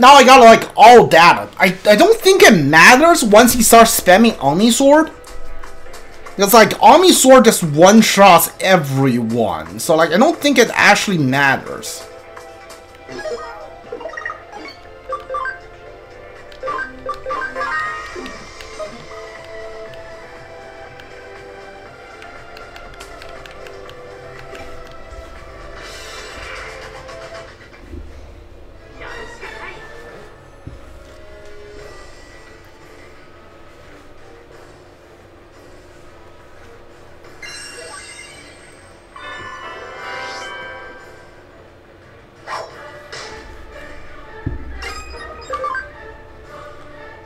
now I got like all data. I, I don't think it matters once he starts spamming Omni Sword. Because like Omni Sword just one shots everyone. So like I don't think it actually matters.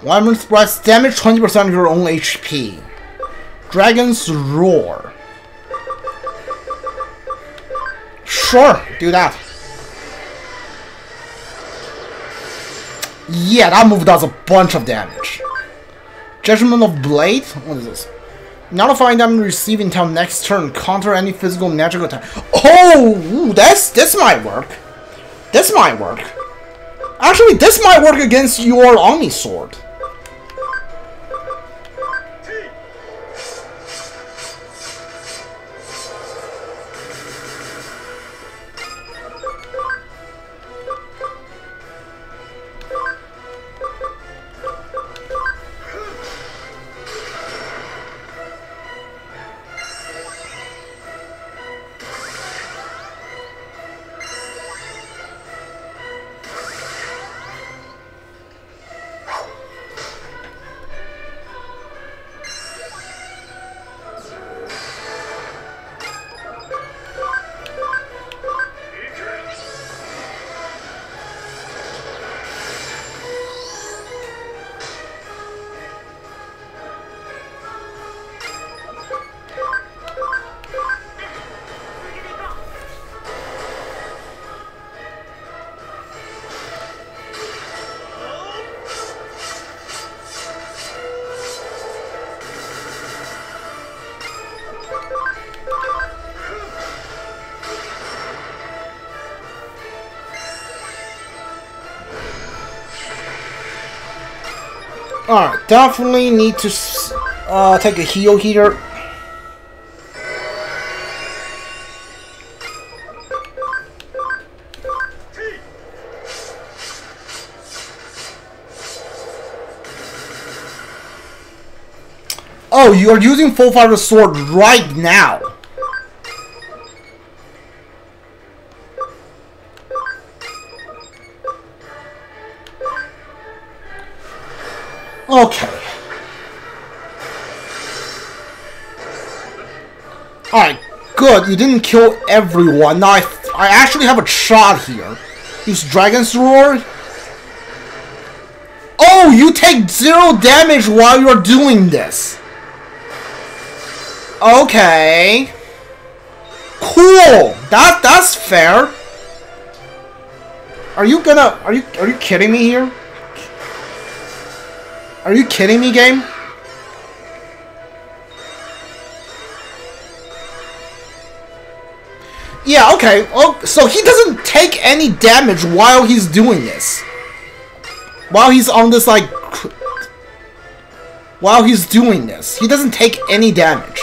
Wyvern spreads damage 20% of your own HP. Dragon's Roar. Sure, do that. Yeah, that move does a bunch of damage. Judgment of Blade? What is this? Nullifying damage received until next turn. Counter any physical magical attack. Oh! This, this might work. This might work. Actually, this might work against your Omni Sword. Alright, definitely need to uh, take a heal here. Oh, you are using full fiber sword right now. Okay. Alright, good. You didn't kill everyone. Now I, I actually have a shot here. Use Dragon's Roar. Oh, you take zero damage while you're doing this. Okay. Cool. That that's fair. Are you gonna are you are you kidding me here? Are you kidding me, game? Yeah, okay. Oh, so he doesn't take any damage while he's doing this. While he's on this, like... While he's doing this. He doesn't take any damage.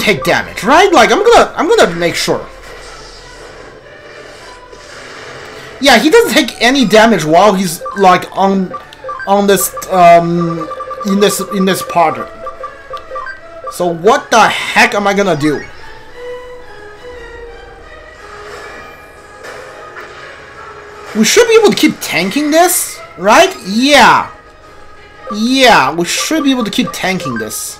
Take damage, right? Like, I'm gonna, I'm gonna make sure. Yeah, he doesn't take any damage while he's, like, on, on this, um, in this, in this part. So what the heck am I gonna do? We should be able to keep tanking this, right? Yeah. Yeah, we should be able to keep tanking this.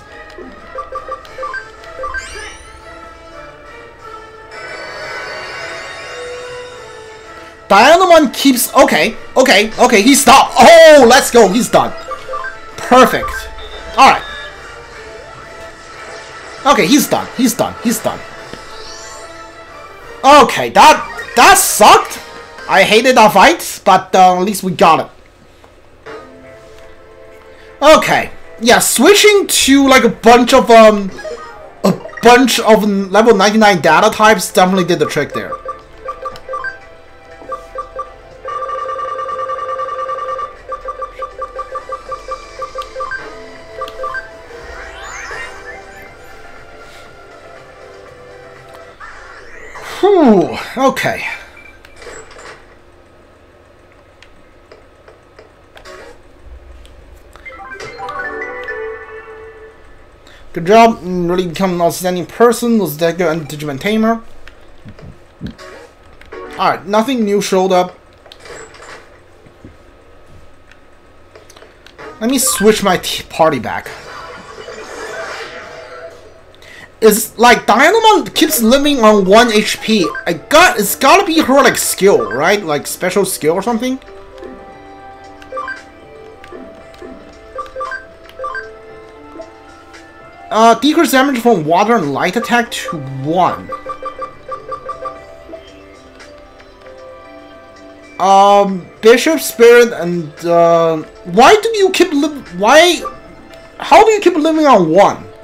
Diamond keeps... Okay, okay, okay, he stopped. Oh, let's go, he's done. Perfect. Alright. Okay, he's done, he's done, he's done. Okay, that... That sucked. I hated that fight, but uh, at least we got it. Okay. Yeah, switching to like a bunch of um A bunch of level 99 data types definitely did the trick there. Okay. Good job, mm, really become an outstanding person, Deku and Digimon Tamer. Alright, nothing new showed up. Let me switch my party back. Is like Dianamon keeps living on 1 HP. I got it's gotta be her like skill, right? Like special skill or something? Uh, decrease damage from water and light attack to 1. Um, Bishop, Spirit, and, uh, why do you keep li why, how do you keep living on 1?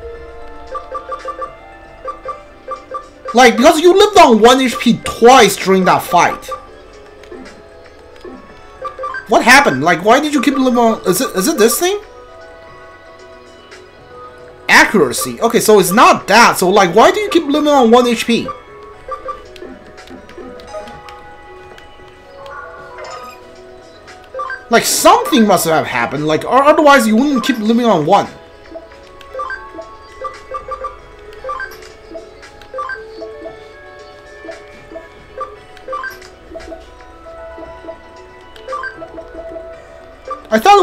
Like, because you lived on 1 HP twice during that fight. What happened? Like, why did you keep living on, is it, is it this thing? accuracy. Okay, so it's not that. So, like, why do you keep living on 1 HP? Like, something must have happened. Like, or otherwise you wouldn't keep living on 1.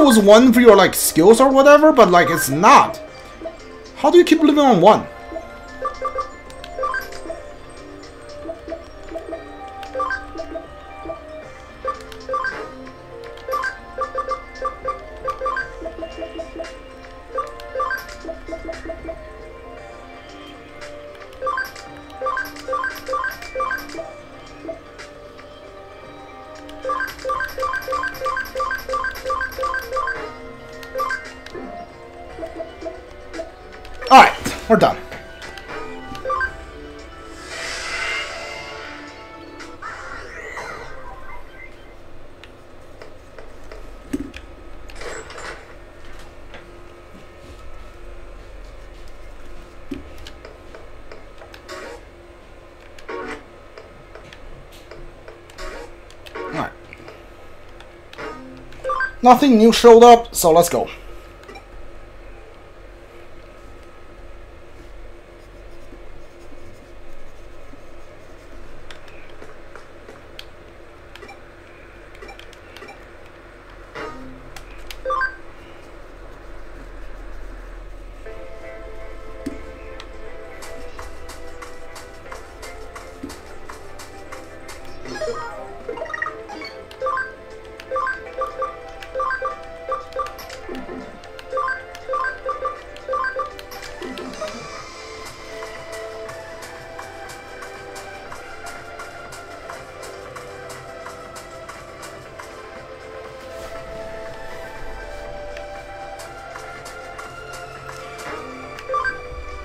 Was one for your, like, skills or whatever, but, like, it's not. How do you keep living on one? We're done. Nothing new showed up, so let's go.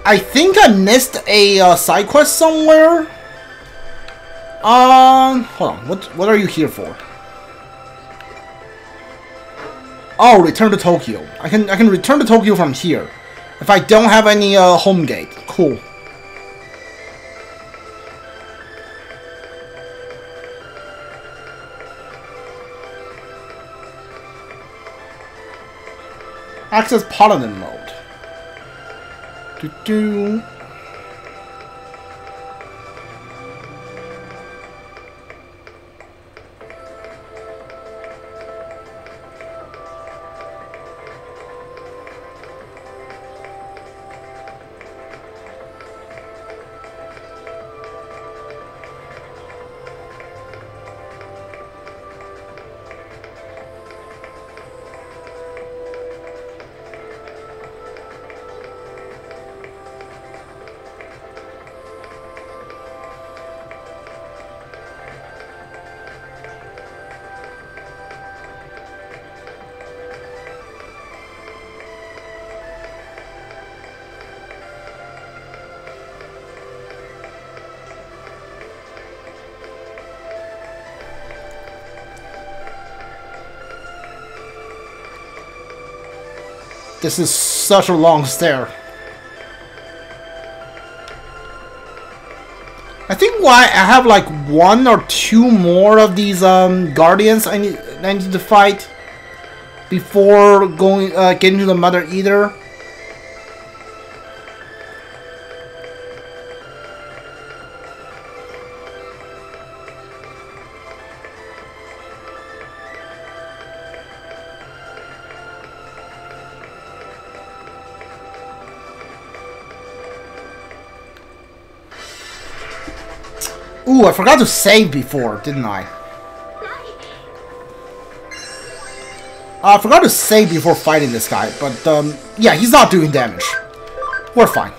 I think I missed a uh, side quest somewhere. Um, hold on. What what are you here for? Oh, return to Tokyo. I can I can return to Tokyo from here. If I don't have any uh, home gate. Cool. Access Paladin mode do do. This is such a long stair. I think why I have like one or two more of these um, guardians I need, I need to fight before going uh, getting to the Mother Eater. Ooh, I forgot to save before, didn't I? Uh, I forgot to save before fighting this guy, but um, yeah, he's not doing damage. We're fine.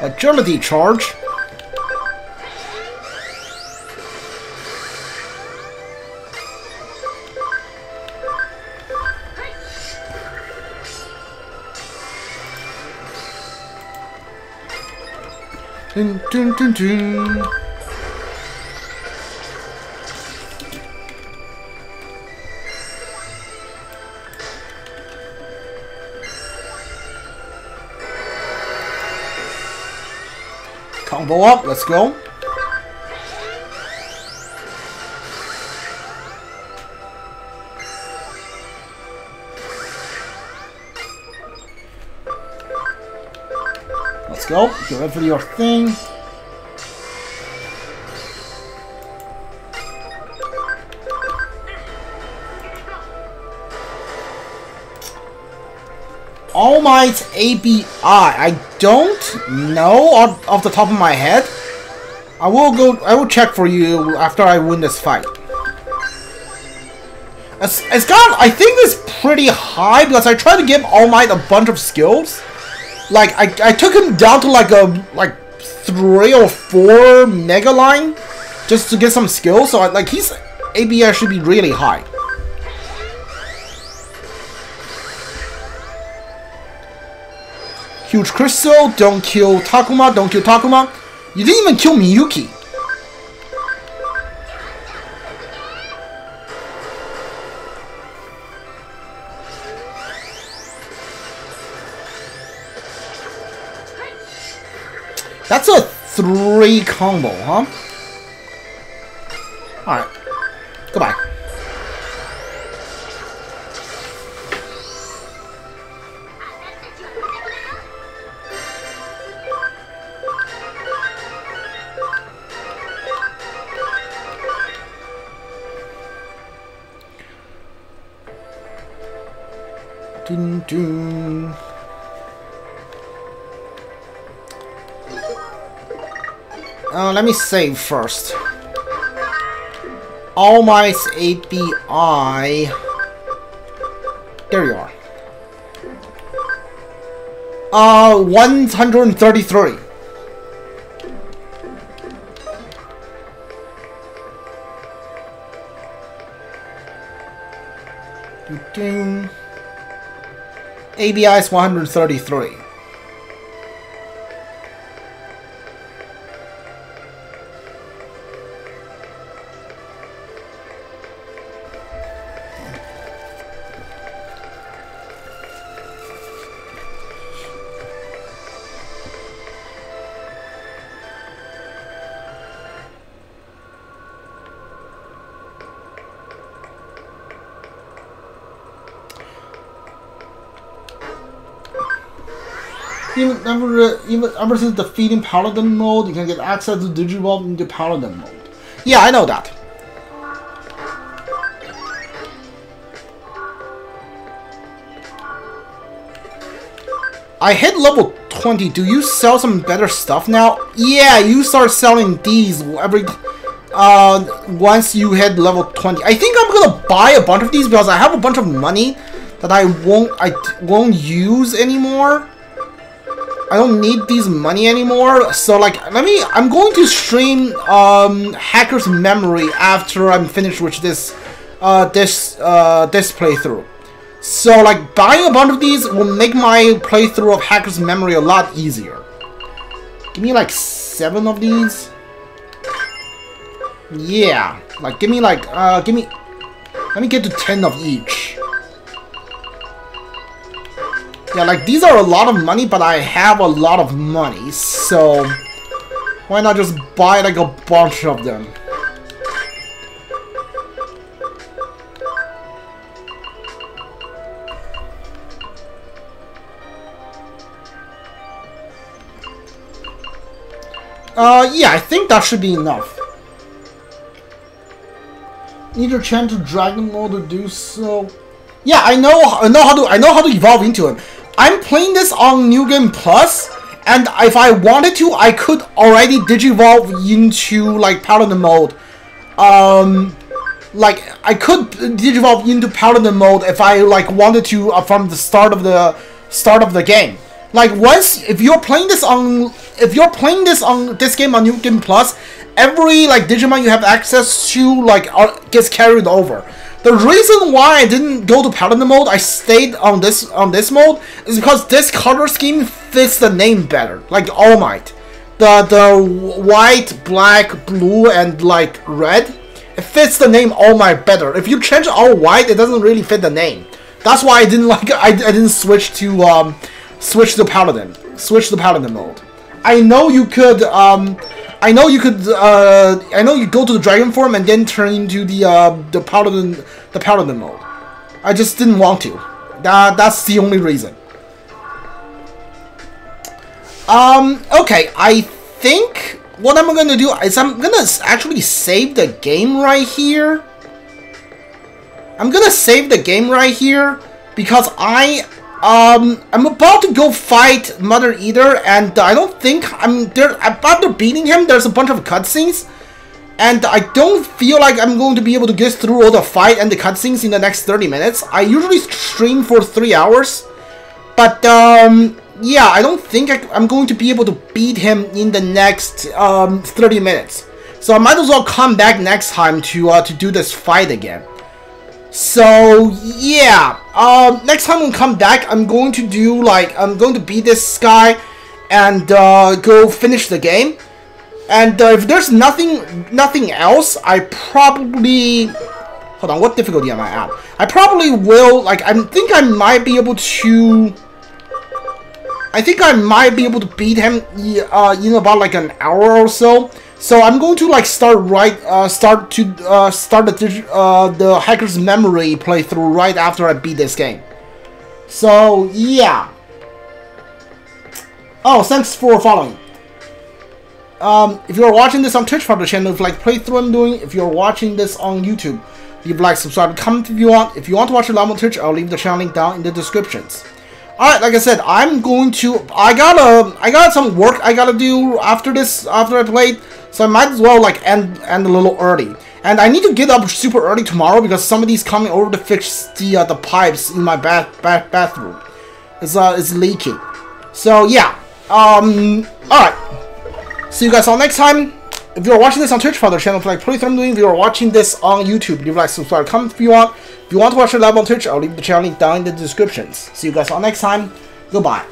Agility charge. Dun, dun, dun, dun. Combo up, let's go. Let's go. For your thing. Might's ABI. I don't know off, off the top of my head. I will go. I will check for you after I win this fight. It's, it's got. I think it's pretty high because I tried to give All Might a bunch of skills. Like I, I took him down to like a like three or four mega line just to get some skills. So I, like he's ABI should be really high. Huge Crystal, don't kill Takuma, don't kill Takuma. You didn't even kill Miyuki. That's a three combo, huh? Alright. Goodbye. Uh, let me save first. All Might ABI. There you are. Uh, 133. Dun, dun. ABI is 133. Even ever, even ever since defeating Paladin mode, you can get access to Digivolve into Paladin mode. Yeah, I know that. I hit level 20. Do you sell some better stuff now? Yeah, you start selling these every uh once you hit level 20. I think I'm gonna buy a bunch of these because I have a bunch of money that I won't I won't use anymore. I don't need these money anymore. So like, let me. I'm going to stream um, Hacker's Memory after I'm finished with this uh, this uh, this playthrough. So like, buying a bunch of these will make my playthrough of Hacker's Memory a lot easier. Give me like seven of these. Yeah, like give me like uh, give me. Let me get to ten of each. Yeah, like, these are a lot of money, but I have a lot of money, so... Why not just buy, like, a bunch of them? Uh, yeah, I think that should be enough. Need your chance to Dragon Mode to do so. Yeah, I know I know how to I know how to evolve into him. I'm playing this on New Game Plus, and if I wanted to, I could already digivolve into like Paladin mode. Um, like I could digivolve into Paladin mode if I like wanted to uh, from the start of the start of the game. Like once if you're playing this on if you're playing this on this game on New Game Plus, every like Digimon you have access to like uh, gets carried over. The reason why I didn't go to Paladin mode, I stayed on this on this mode, is because this color scheme fits the name better. Like All Might. The the white, black, blue, and like red, it fits the name All Might better. If you change all white, it doesn't really fit the name. That's why I didn't like I, I didn't switch to um switch to Paladin. Switch to Paladin mode. I know you could um I know you could. Uh, I know you go to the dragon form and then turn into the uh, the paladin the paladin mode. I just didn't want to. That that's the only reason. Um. Okay. I think what I'm gonna do is I'm gonna actually save the game right here. I'm gonna save the game right here because I um, I'm about to go fight Mother Eater, and I don't think I'm there. After beating him, there's a bunch of cutscenes, and I don't feel like I'm going to be able to get through all the fight and the cutscenes in the next 30 minutes. I usually stream for three hours, but um, yeah, I don't think I, am going to be able to beat him in the next um 30 minutes. So I might as well come back next time to uh, to do this fight again. So, yeah. Um, next time we come back, I'm going to do, like, I'm going to beat this guy and uh, go finish the game. And uh, if there's nothing nothing else, I probably... Hold on, what difficulty am I at? I probably will, like, I think I might be able to... I think I might be able to beat him uh, in about, like, an hour or so. So I'm going to like start right, uh, start to uh, start the uh, the hacker's memory playthrough right after I beat this game. So yeah. Oh, thanks for following. Um, if you're watching this on Twitch for the channel, if you like playthrough I'm doing, if you're watching this on YouTube, leave like, subscribe, comment if you want. If you want to watch it live on Twitch, I'll leave the channel link down in the descriptions. Alright, like I said, I'm going to, I gotta, I got some work I gotta do after this, after I played. So I might as well like end end a little early. And I need to get up super early tomorrow because somebody's coming over to fix the uh, the pipes in my bath, bath bathroom. It's uh it's leaking. So yeah. Um alright. See you guys all next time. If you're watching this on Twitch for the channel, like please I'm doing. If you're watching this on YouTube, leave like, subscribe, comment if you want. If you want to watch it live on Twitch, I'll leave the channel link down in the descriptions. See you guys all next time. Goodbye.